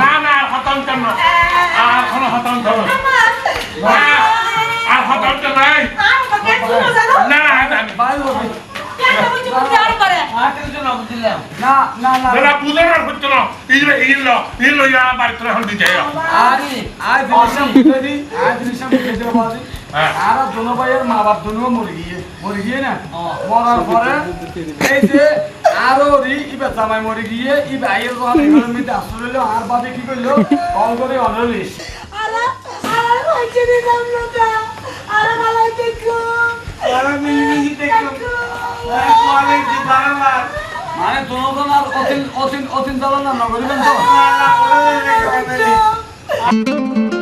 না না আর হতান্তর না। আর কোনো হতান্তর না। আর হতান্তর নাই। না। আর দোনো ভাইয়ের মা বাপ দোনো মরে গিয়ে মরে গিয়ে না মরার পরে এই যে আরও রি ইবে জামাই মরে গিয়ে ই ভাইয়ের যখন এখানে মধ্যে আসলে হলো, আর বাদে কি করল? কল করে অনলিস মানে দোনো আর অতিন অতিন অতিন চালান না নগরিবেন তো? তোরে কি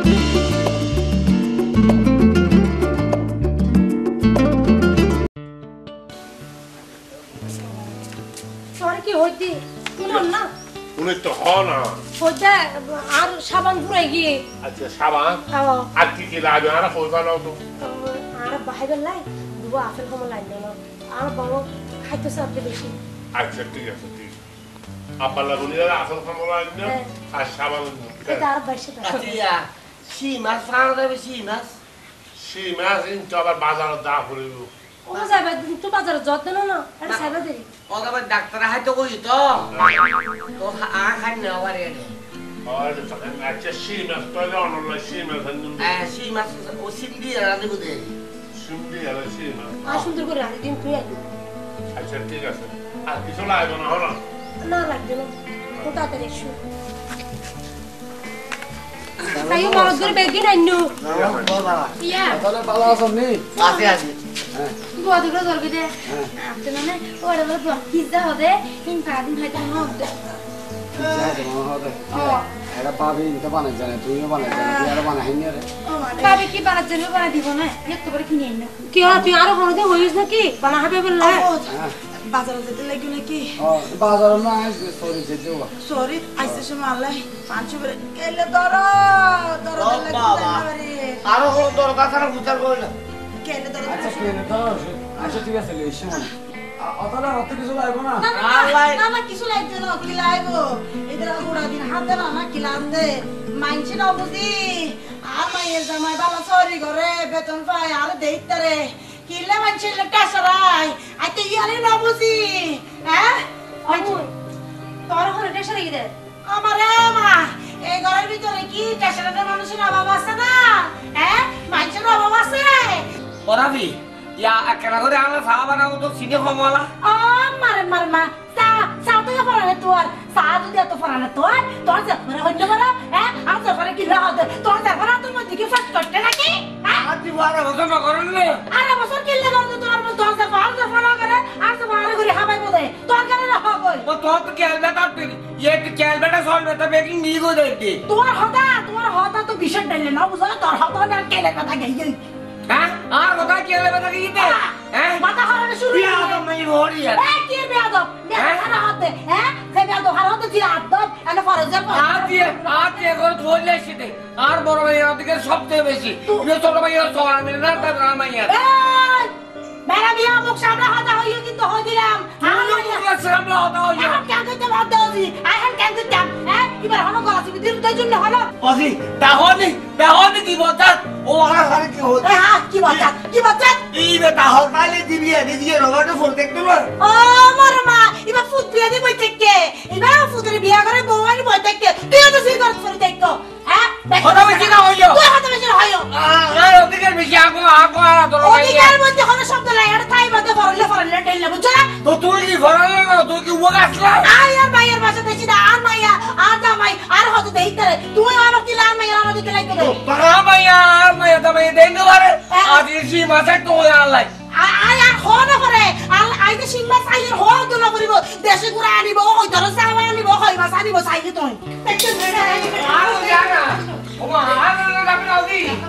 হইতি শুনুন না। উনি তো হ না হইতে আর সাবান পুরাই গিয়ে। আচ্ছা সাবান? আর কি কি লাগবে আর কই ভালো তো। আর লাই দুবো আপেল কমা লাগবে না আর বড় খাইতে চাপতে বেশি। আচ্ছা ঠিক আছে ঠিক। আব্বা লাগুনি আর খামো লাগবে হ্যাঁ। আর সাবান এটা আর থাকে আচ্ছা সি মাছ ফাড়া দেবে সি মাছ সি মাছ কিন্তু আবার বাজারে দা পড়িব ও যাবে তো বাজারে যত দেন না এটা সাইবা দেরি। ডাক্তার হাইতে কই তো। তো আ খাই না আবার আর আচ্ছা সি মাছ তো সি মাছ আনুন সি মাছ ও সিম দিয়ে রাঁধে বুঝে সুন্দি আর সি মাছ আর সুন্দর করে রাখি দিন তুই আচ্ছা ঠিক আছে। আর কিছু লাগবে না হলো? না লাগবে না। ও তাড়াতাড়ি এসো। তাই মরদ করে বেগিন আইনু। ইয়া তাহলে ভালো আছেন? নি আছে আছে বুয়া দিগুলো ধরবি দে। আপনি মানে ওরা বলে পিজ্জা হবে তিন পাঁচ দিন হয়তো হবে। এটা পাবি এটা বানাই জানে তুইও বানাই জানে তুই আর বানাই নি রে। ভাবি কি বানার জন্য বানা দিব না একটু করে কিনে আইন কি হয় তুই আরও কোনোদিন হইস নাকি? বানা হবে বললে। বাজারে যেতে লাগবে নাকি? ও না আসবে সরি যেতে বা সরি আইসে সময় আল্লাহ পাঁচশো করে কেলে ধর ধর আরও কোনো দরকার ছাড়া বিচার করে না কেলে ধর আচ্ছা কেনে তো আচ্ছা ঠিক আছে লেই সময় অতলা অত কিছু লাগবে না? না না কিছু লাগছে না কি লাগবো। এদের গুড়া দিন হাত দে না না কি লাগবে মাইনছি না বুঝি? আর মাইয়ের জামাই বালা সরি করে বেতন পায় আর দেইতে রে কিলে মাইনছি টাসরাই? আইতে ইয়ারে না বুঝি? হ্যাঁ তোর ঘরে টেসে রেখে দে আমারে মা এই ঘরের ভিতরে কি টাসরাটা মানুষের অভাব আছে না? হ্যাঁ মাইনছের অভাব আছে? পড়াবি ইয়া একরা করে আমরা চা বানাবো তো চিনি কমালা ও মারে মারে মা সা সা তো ফরানে তোর সা যদি এত ফরানে তোর তোর যে ফরা হইতে পারে হ্যাঁ আর যে ফরা কি লাগাও তোর যে ফরা তোর মধ্যে কি ফাট করতে নাকি? আর তুই বারে বছর না? করেন রে আরে বছর কিনলে করতে তোর তোর যে ফরা যে ফরা করে আর যে ফরা করে হাবাই বদে তোর কেন না হবই ও তো তো ক্যালবেটা তুই ইয়ে তুই ক্যালবেটা সলবে তো বেকিং নিয়ে গো দেখবি তোর হতা তোর হতা তো ভীষণ ডাইলে না বুঝলো তোর হতা না কেলে কথা গেই। হ্যাঁ? আর কথা ক্যালবেটা কি দিতে হ্যাঁ? মাথা হারানো শুরু বিয়া তো মই ভরি আর? এই কি বেয়াদব? বেয়াদব হাতে হ্যাঁ? সে বেয়াদব হারাতে ছিল আদব এনে ফরজের আর দিয়ে করে ধরলে সেতে আর বড় ভাইয়ের দিকে সবচেয়ে বেশি। ছোট ভাইয়ের সবার মিলে না তার রাম ভাইয়ের এই! মেরা বিয়া মুখ সামনে হতা হইও কিন্তু হই দিলাম। তুই মুখে সামলা হতা হইয়া। এখন কেন করতে বাদ দাওছি এখন কেন করতাম হ্যাঁ এবার হলো গলা চিবি তাই জন্য হলো। অজি তাহলে তাহলে কি বলতাস ও আর আর কি হতো হাত কি বাচ্চা কি বাচ্চা এই বে তাহলে তাইলে দিবি এনে দিয়ে রবার্টো ফোন দেখতে পার। ও আমার মা এবার ফুট বিয়া দি বই থেকে এবার ফুটের বিয়া করে বউ আনি বই থেকে তুই তো সুই করতে ফুট দেখো। হ্যাঁ কথা বলছি না হইল। আগো আগো আর তোর ওদিকের মধ্যে কোনো শব্দ নাই এটা তাই মধ্যে ফরলে ফরলে টেলে বুঝছ না তো তুই কি ফরালে না তুই কি উগা আসলা আয় আর ভাইয়ের বাসা দেখছি না আর মাইয়া আর জামাই আর হতে দেইতে রে তুই আমার কি লাল মাইয়া আমার দিকে লাগবে রে পারা মাইয়া আর মাইয়া তো মাইয়া দেন পারে আজ এই মাসে তো আল্লাহ আয় আর হো না করে আর আইতে সিংমা সাইয়ের হো দুলো করিব দেশে গুড়া আনিব ওই ধর সাবা আনিব হই মাছ আনিব সাইকে তুই আর জানা ও আর না না কি আর না জানা হ্যাঁ না দেখি আর দেখো না না কি দেখো না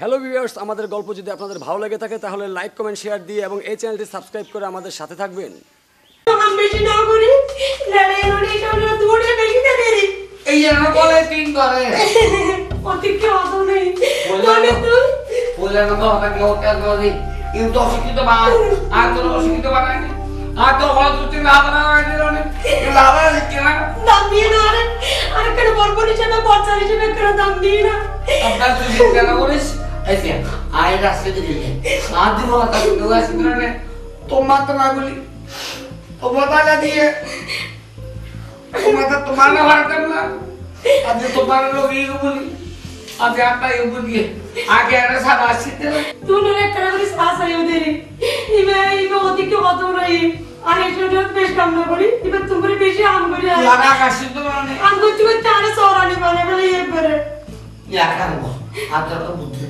হ্যালো ভিউয়ার্স আমাদের গল্প যদি আপনাদের ভালো লেগে থাকে তাহলে লাইক কমেন্ট শেয়ার দিয়ে এবং এই চ্যানেলটি সাবস্ক্রাইব করে আমাদের সাথে থাকবেন। এই জন্য বলে তিন করে। অতিকে অত নেই। বলে তুই তো আপনাকে হোটেল করে ইউ তো অশিক্ষিত আর তোর অশিক্ষিত বানায় আর তোর হল তুই না। দাম দিয়ে না আরে আর কেন বরবর হিসেবে বর্ষা হিসেবে কেন দাম দিয়ে না? আপনার তুই কেন না করিস? ऐसे आएगा सिद्धि आदिवास दुआ सिद्धि ने तो मत तो ना बोली तो बता जाती है तो मतलब तुम्हारा वार करना। अभी तुम्हारे लोग ये बोली अभी आपका ये बोलिए आगे आ रहा सारा आशित है। तूने ने करवरी सास आई हो तेरी इमे इमे होती क्यों बात हो रही? है आने जो जो पेश करना पड़ी इमे तुम्हारे पेश हम बोले यार आशित तो मैंने हम कुछ कुछ तारे सौरानी माने बोले ये पर यार कर वो आप तो बुद्धि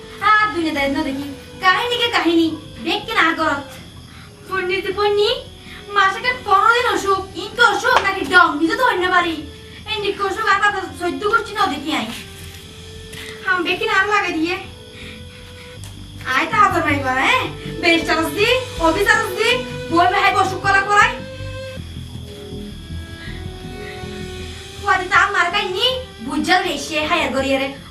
আর দুনিয়া দাই না দেখি। কাহিনী কে কাহিনী দেখ না করত পণ্ডিত পণ্যি মাসেকে পনেরো দিন অসুখ, ইনকে অসুখ নাকি ডং, নিজে তো অন্য বাড়ি। এন্ডি অসুখ আর কথা সহ্য করছি না দেখি আই। হাম দেখি না লাগে দিয়ে। আয় তা হাজার নাই বা হ্যাঁ? দি, অফিস চার্জ দি বই ভাই অসুখ করা করাই। marcando বুঝাল বেশি হায়ার করিয়ে রে। আমার মা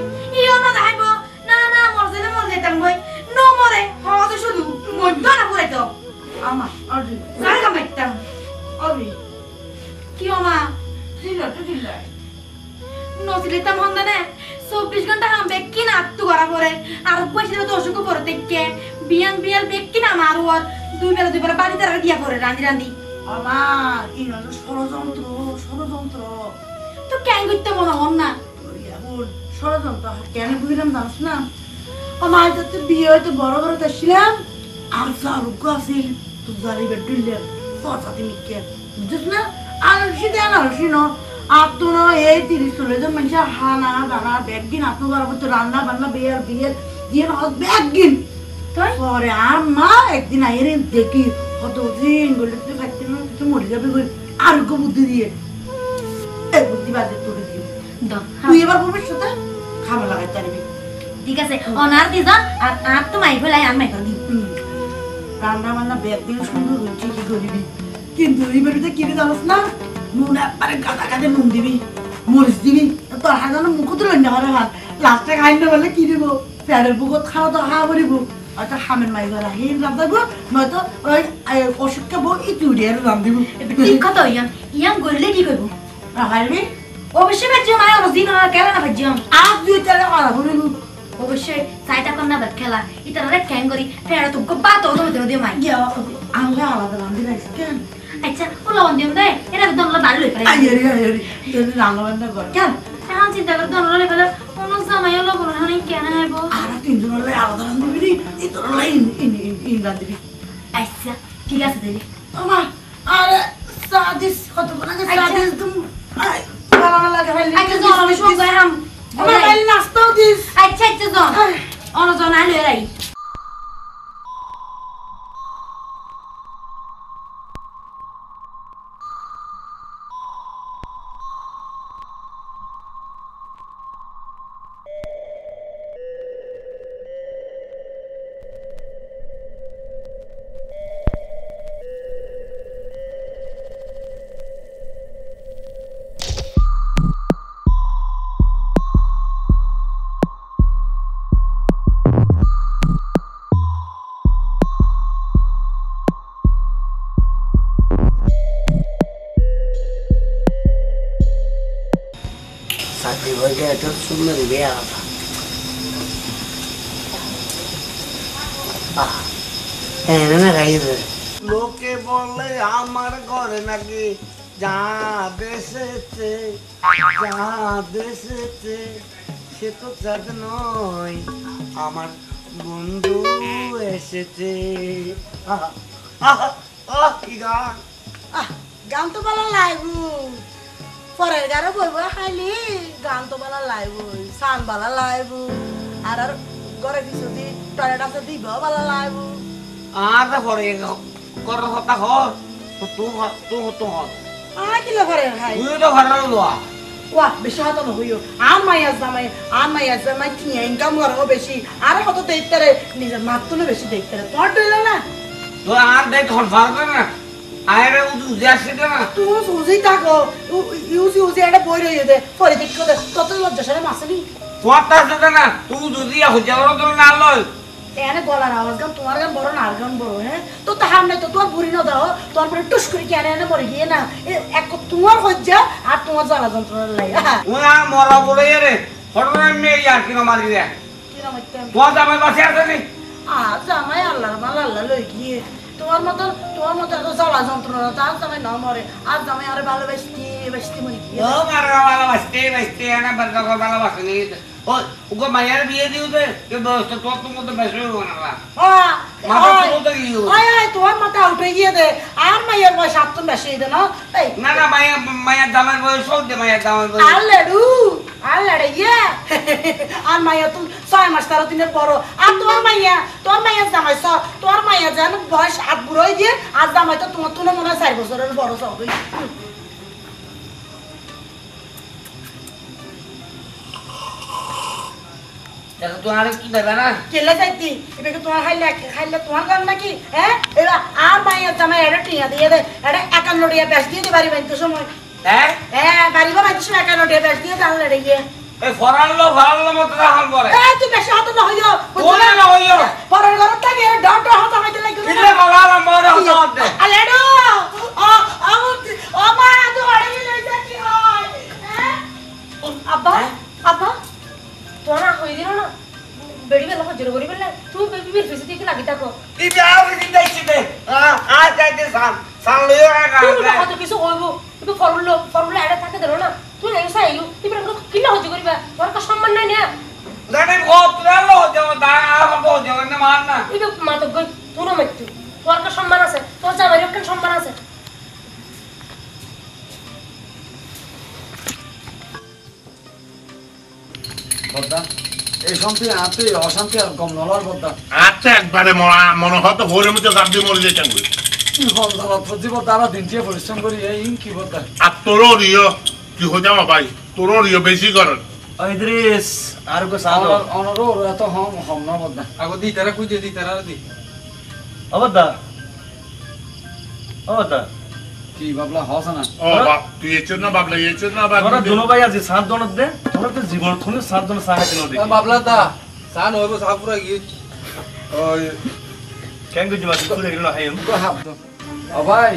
রান্ধি রান্ধি আমার এই হলো ষড়যন্ত্র ষড়যন্ত্র। তো কেন করতে মনে হন না? বল ষড়যন্ত্র কেন বুঝলাম জানিস না? আমার যাতে বিয়ে হয়তো বড় বড় দেখছিলাম আর শাহরুখ আছিল তো জারি বেডুলেন পচাতে মিকে। বুঝছিস না? আলসি দেন আলসি ন। আর তো না এই তিরিশ চলে যে মানুষ হানা দানা ব্যাগ দিন আপনি বরাবর তো রান্না বান্না বিয়ের বিয়ের দিয়ে না ব্যাগ দিন তাই? পরে আম্মা একদিন আইরে দেখি কত দিন বলে তুই ফাইতে না? তুই মরে যাবে কই? আরোগ্য বুদ্ধি দিয়ে। এই বুদ্ধি বাদে তোকে দিয়ে। তুই এবার ভবিষ্যতে খাবার লাগাই পারবি ঠিক আছে অনার দিজন আর আর তো মাই ফেলাই আমি মাই দি। রান্না বান্না ব্যাগ দিয়ে সুন্দর হচ্ছে কি করবি কিন্তু এই কিনে জানোস না? নুন একবারে গাদা গাদে নুন দিবি। মরিচ দিবি। তোর হাত যেন মুখ তো লন্ডা করে হাত লাস্টে খাই না বলে কি দিব? প্যাডের বুকত খাওয়া তো খাওয়া করিব। হয়তো হামের মাই ঘর আহি রান্ধাবো নয়তো ওই অসুখ খাব ইটু দিয়ে রান দিব ঠিক কথা ইয়াম ইয়াম গড়লে কি করব রাখাইবি অবশ্যই ভাজ্য মায় আমার দিন আর কেলা না ভাজ্য আর দুই চারে কথা করিব অবশ্যই সাইটা কন্না বাদ খেলা ইতারা রে ক্যাং করি ফেরা তো গব্বা তো তো তো দিয়ে মাই আনলে আলাদা রান্ধি লাগছে কেন আচ্ছা ও লবণ দিম দে এটা দমলা বাড়ি লই পারে আইয়ারি আইয়ারি যদি রান্না বান্না কর কেন চিন্তা করে দমলা লই পারে কোন লবণ হানি কেন আর তিনজন হলে আলাদা রান্ধিবি নি এই তোর হলে ইন ইন ইন রান দিবি। আচ্ছা ঠিক আছে দিদি আমা আরে সাদিস কত কে সাদিস তুমি। লাগে ভাই আচ্ছা জন আমি সব যাই হাম আমার ভাই নাস্তাও দিস। আচ্ছা আচ্ছা জন অন আলো আইলো হয়ে লোকে বলে আমার ঘরে নাকি যা দেশেছে যা দেশেছে সে তো চাঁদ নয় আমার বন্ধু এসেছে। আহা, আহা, আহ, কি গান? আহ, গান তো ভালো লাগবো পরের গারে বইব খাইলি গান তো ভালো লাগবো সান ভালো লাগবো আর আর ঘরে কিছু দি টয়লেট আছে দিব ভালো লাগবো আর পরে কর কথা হর তুই তুই তুই হর আর কিলো করে খাই তুই তো ঘরে লোয়া ওয়া বেশি হাত নহইও আর মাইয়া জামাই আর মাইয়া জামাই কিয়া ইনকাম করো বেশি। আর কত দেখতে রে নিজের মাত তুলে বেশি দেখতে রে। তোর ডইল না? তুই আর দেখ ঘর ফারবে না? আরে উদু যাচ্ছে না? তুই সুজি থাকো। ইউজ ইউজ এটা বই রইয়ে দে পরে দেখ দে তত লজ্জা সরে মাসলি তোমার তার সাথে না? তুই যদি হজ্জা করো তুমি না লয় এনে গলার আওয়াজ গান তোমার গান বড় না আর গান বড় হ্যাঁ? তো তাহার নাই তো তোমার বুড়ি না দাও। তোমার পরে টুস করে কেন এনে মরে গিয়ে না? এক তোমার হজ্জা আর তোমার জ্বালা যন্ত্রণার লাগে। হ্যাঁ। তুই আর মরা বলে রে হঠাৎ মেয়ে ইয়ার কিনো মারি রে। তোমার জামাই বাসে আছে নি? আর জামাই আল্লাহর মাল আল্লাহ লই গিয়ে। তোমার মতো তোমার মতো এত জ্বালা যন্ত্রণা তার জামাই না মরে আর জামাই আরে ভালোবাসতে বাসতে মরে গিয়ে ও মারা ভালোবাসতে বাসতে না বাচ্চা করে ও ওকে মায়ের বিয়ে দিও দে কে ব্যবস্থা তোর তো বেশি দে। আর মাইয়ের বয়স আত্ম বেশি দে না। এই না না মায়ের মায়ের দামের বয়স চলছে মায়ের দামের বয়স আর লেডু আর লেডে গিয়ে আর মাইয়া তুমি ছয় মাস তেরো দিনের বড়। আর তোমার মাইয়া তোমার মাইয়া জামাই ছ তোমার মাইয়া যেন বয়স আট বুড়ো হয়ে গিয়ে আর জামাই তো তোমার তুলে মনে হয় চার বছরের বড় সব দেখো তুই আর একটু দেবে না কেলে যাইতি? এবার কি তোমার খাইলে খাইলে তোমার গান নাকি? হ্যাঁ? এবার আর মাইয়া জামাই এটা টিয়া দিয়ে দে এটা একান্ন টিয়া ব্যাস দিয়ে দে বাড়ি বাড়িতে সময়। হ্যাঁ? হ্যাঁ বাড়ি বা বাড়িতে সময় একান্ন টিয়া ব্যাস দিয়ে জান লেডে গিয়ে। এই ফরানলো ফরানলো মতো রাখান করে এই তুই বেশি হাত না হইও। কোনে না হইও? পরের ঘর থেকে ডর ডর হাত হইতে লাগবে। কিলে বাবা আমার হতে হতে আলেডো ও ও মা তো হড়ে গেলে এটা কি হয়? হ্যাঁ? আব্বা আব্বা। তোরা হই দিল না বেড়ি বেলা হজর করি বেলা তুমি বেবি বের ফেসে দিকে লাগি থাকো ই বিয়ার দিন যাইছি বে আ যাইতে লইও তুমি কত কিছু তুমি এড়ে থাকে দিল না তুই নাই সাইও তুমি কিলা করিবা তোর কা সম্মান নাই না জানি কত লো যাও দা আর যাও না মান না এটা মা তো গই তুই না তোর কা সম্মান আছে তোর জামাইয়ের কেন সম্মান আছে বদ্দা এই শান্তি আতে অশান্তি আর কম নলার বদ্দা আচ্ছা একবারে মনে হতো ভোরের মধ্যে গাছ দিয়ে মরে যেতাম গো। পরিশ্রম করি এই কি বদ্দা আর তোরও রিও কি হয়ে যাওয়া ভাই? তোরও রিও বেশি করেন। ইদ্রিস আর কো সাদো অনরো এত হম হম না বদ্দা আগো দি তারা কই দি তারা দি। অবদা অবদা কি বাবলা হস না? ও বাপ তুই এসে না বাবলা এসে না বাবলা। দুনো ভাই আছে সাত জন দে তোরা তো জীবন তুমি সাত জন সাহায্য দিন দেখি। বাবলা দা সান হইব সাপুরা গিয়ে। ওই কেন কই দিবা তুই দেখলি না হাইম তো হাব তো। ও ভাই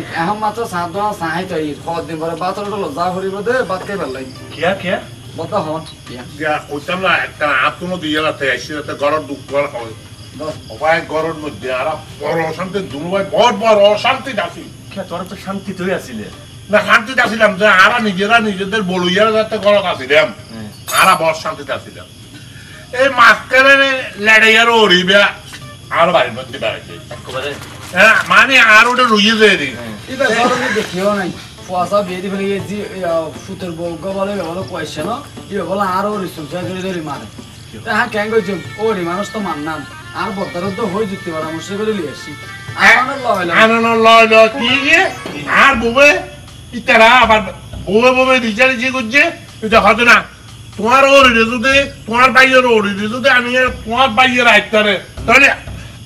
মাত্র সাত দিন পরে বাতর তো দে বাত কে কিয়া কিয়া? হন কিয়া। কইতাম না একটা দুঃখ হয়। গরম মধ্যে আর বড় অশান্তি দুনো ভাই বড় বড় অশান্তি দাসি। কিয়া তোরা তো শান্তি তুই না শান্তিতে আসিলাম যে আরা নিজেরা নিজেদের বলুইয়ার যাতে গরম আসিলাম। আরা বড় শান্তিতে আসিলাম। এই মাঝখানে লড়াইয়ার ওরিবে আর বাড়ির মধ্যে বেড়াইছে। একবারে। হ্যাঁ মানে আর ওটা রুইয়ে যায় রে ইবে দেখিও নাই বিয়ে ফেলে বলে না বলে আর করে ধরে মারে। হ্যাঁ কেন কইছ? ওরি মানুষ তো মাননাম আর বদ্দার তো হই যুক্তি পরামর্শ করে লিয়ে আসি আমার লয় আনন্দ লয় লয় কি গে? আর বউয়ে ইতারা আবার বউয়ে বউয়ে রিচার্জ যে করছে। এটা হবে না। তোমার ওর রেজুতে তোমার বাইয়ের ওর রেজুতে আমি তোমার বাইয়ের আইতারে তাহলে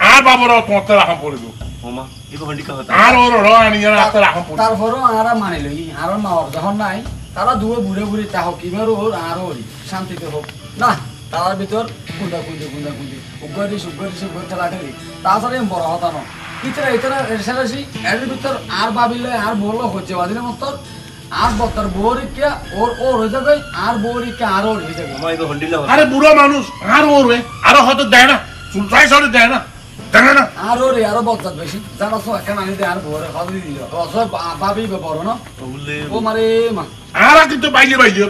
আর বাবার তোমার তো রাখা পড়িব। হতা। আর ওর আর হাতে রাখা পড়িব। তারপরও আরা মানি লই আর মাওয়ার যখন নাই তারা দুয়ে বুড়ে বুড়ে তা হোক কিবার ওর আর ওরি শান্তিতে হোক। না তার ভিতর কুন্দা কুন্দি কুন্দা কুন্দি। উগ্গরি সুগ্গরি সুগ্গরি ঠেলা ঠেলি তাছাড়া বড় হতা ন ইতরা ইতরা এসে এর ভিতর আর ভাবিলে আর বলল হচ্ছে বাদিনের মতো আর বত্তর বৌরিকা ওর ওর হয়ে যাবে আর বৌরিকা আর ওর হয়ে যাবে। হন্ডিলা আরে বুড়ো মানুষ আর ওর আরও হয়তো দেয় না। চুলটাই সরে দেয় না। আরও আরও বজ্জাত বেশি। যারা আর দিল। বড় না? ও মারে মা। আর কিন্তু বাইরে বাইরে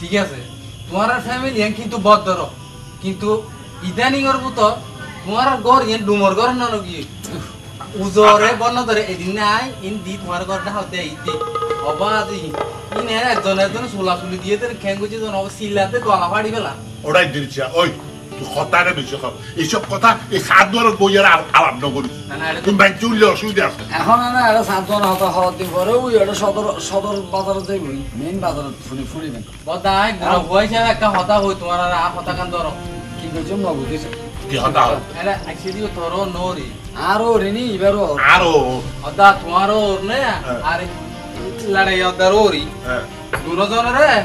ঠিক আছে। তোমার ফ্যামিলি কিন্তু বদর কিন্তু ইদানিং মতো তোমার ঘর ইয়ে ডুমর ঘর না নাকি? উজরে বর্ণ ধরে এদিন নাই ইন দি তোমার ঘরটা হতে ইতি অবা ইন একজন একজন সোলা সুলি দিয়ে তোর খেঙ্গুচি জন অব সিলাতে গলা ফাড়ি ফেলা। ওরাই দিচ্ছে ওই। কথাটা বেশি কর এইসব কথা এই সাত দর বইয়ের আর আলাপ নকরিস না না তুমি ব্যাংক চুললে অসুবিধা আছে? এখন না এটা সাতজন হত হওয়ার দিন পরে ওই এটা সদর সদর বাজারে যাই ওই মেইন বাজারে ফুলি ফুলি ব্যাংক বদা গুড়া হইছে একটা হতা হই তোমার আর আ হতা কান ধরো কি করছ না বুঝেছ কি হতা এটা আইছে দিও তোর নরি আরও রেনি এবারও আরও হতা তোমার ওর নে? আর লড়াই অদার ওরি হ্যাঁ দুজনের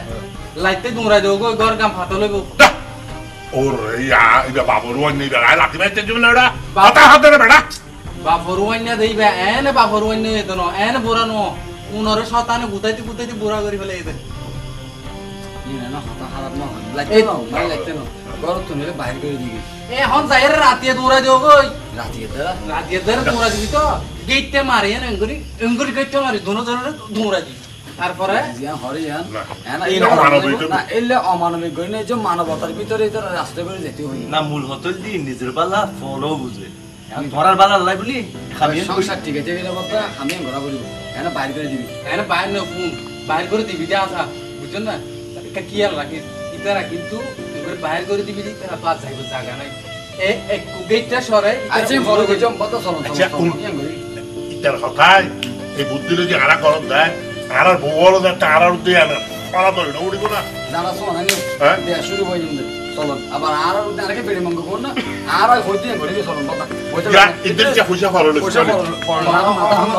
লাইতে দুমরা দেবো গো ঘর কাম ফাটা লইব উনরে শতানে গুতাইতে গুতাইতে বুড়া করি ফেলে এদের ইনা না হতা খারাপ না লাগতে না লাগতে না গরম তো নিলে বাইরে দিবি এ হন যাইরে রাতিয়া দৌড়া দেবো গই রাতিয়া ধরে দৌড়া দিবি তো গেটটা মারি এন এঙ্গুরি এঙ্গুরি গেটটা মারি দুনো জনের দৌড়া দিবি তারপরে? এলে অমানবিক গই না যে মানবতার ভিতরে যেতে হই। না মূল হতল দি নিজের পালা ফলো বুঝে। ধরার বালা লাই বলি সংসার ঠিক আছে এটা কথা আমি ঘোরা করিব এনা বাইরে করে দিবি। এনে বাইরে নো ফোন বাইরে করে দিবি যা আসা বুঝছেন না? এটা কি আর রাখিস ইতারা কিন্তু বাইরে করে দিবি তারা পাঁচ যাইব জায়গা নাই। এ এক গেটটা সরে আচ্ছা বড় কই জম বড় চলো আচ্ছা, ইটার হতায় এই বুদ্ধি যদি আরা করত দেয় আর আর বড় একটা আর আর দিয়ে আনা পারা তো এটা উড়িব না? জানা শোন আমি হ্যাঁ? দে শুরু হই জম চলো আবার আর আর আরেকে বেড়ে মঙ্গ কোন না? আর আর হইতে ঘুরে চলো বাবা হইতে ইয়া ইদের যে পয়সা ফলো পয়সা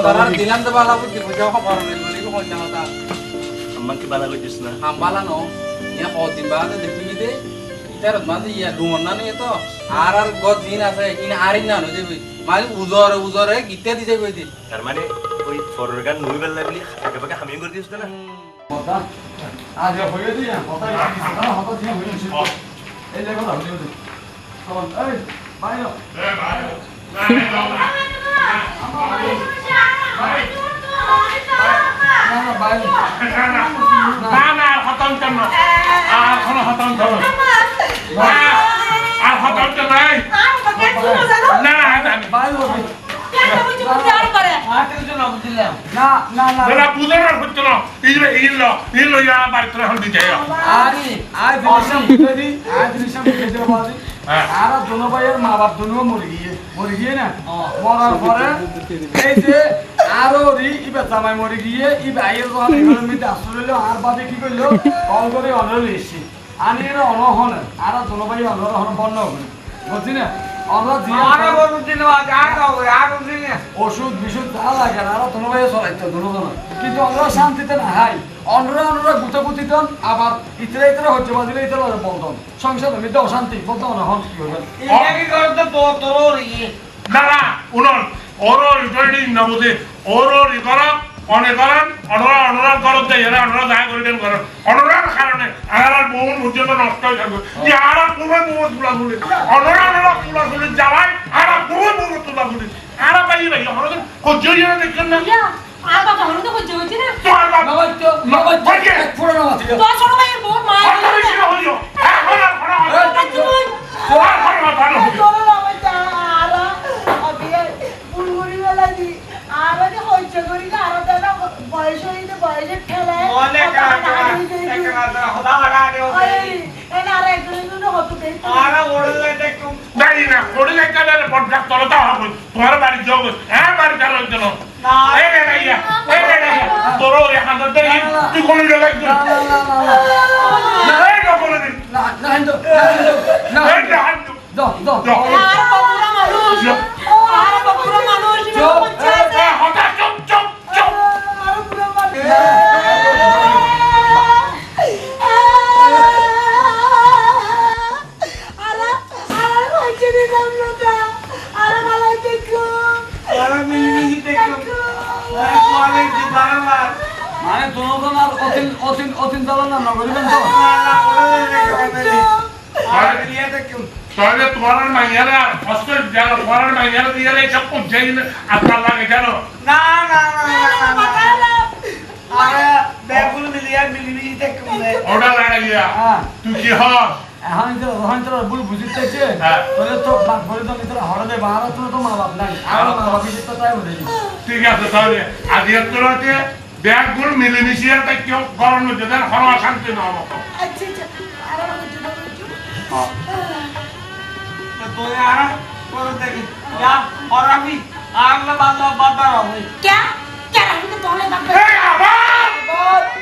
তারা দিলাম তো বালা বুদ্ধি বুঝাও খবর নেই বলি কোন জামাতা আমাকে বালা কইছিস না হাম্বালা no ya hotin bade de pimide itar mande ya dumonna ne to আর আর গদ দিন আছে ইন আরিন না নজে মানে উজরে উজরে গিতে দিছে কই দি তার মানে ওই ফরর গান নুই বেল লাগলি আগে পাকে হামিং করে দিছ না কথা আজ হয়ে না কথা না হতা দি হই ছিল এই দেখো না হইছে চলো এই বাইরে না না না না না বুঝে না হচ্ছে না ইলে ইলো ইলো ইয়া বাড়িতে হল দিতে আরে হ্যাঁ। দোনো ভাইয়ের মা বাপ দোনো মরে গিয়ে মরে গিয়ে না মরার পরে এই যে আরও রি ইবা জামাই মরে গিয়ে ই ভাইয়ের যখন এগুলোর মধ্যে আসলে আর বাদে কি করল কল করে অনর আনি এর অনহন আর দোনো ভাই অনর হন বন্ধ বুঝছি না ওষুধ বিশুদ্ধ যা লাগে না চলাইতো কিন্তু আমরা শান্তিতে না হাই। অন্যরা অন্যরা গুতাগুতি দন আবার ইতরে ইতরে হচ্ছে বাজিলে ইতরে বন্ধন সংসারের মধ্যে অশান্তি বলতে অনহন কি হবে না না উনন ওর রিটার্নিং না বুঝে ওর রিকরা অনেক করেন অনরা অনরা করত দেয় এরা অনরা দায় করিলেন করেন অনরার কারণে আর আর বহু পর্যন্ত নষ্ট হয়ে থাকবে। যে আর আর পুরো বহু তুলা তুলি অনরা অনরা তুলা তুলি যাওয়াই আর আর পুরো বহু তুলা তুলি আর পাই ভাই আমরা কোন জড়িয়ে দেখছেন না? আর বাবা হলো তো করছে আপনার লাগে জানো ওটা লাগে গিয়া হ্যাঁ। তুই কি হস? এখন ইতরা রহন তোরা বুল বুঝিতে হ্যাঁ। তোরে তো বাপ বলে তো ইতরা হড়ে দে বাহারা তো তো মা বাপ নাই। আর মা বাপ দিতে তো তাই বলে ঠিক আছে তাহলে ব্যাগগুলো একটা কেউ গরম হচ্ছে দেন হর অশান্তি না হব। আচ্ছা আচ্ছা। আর জন্য देखी क्या और अभी आग लगा दो बात क्या क्या रही तो तोले बात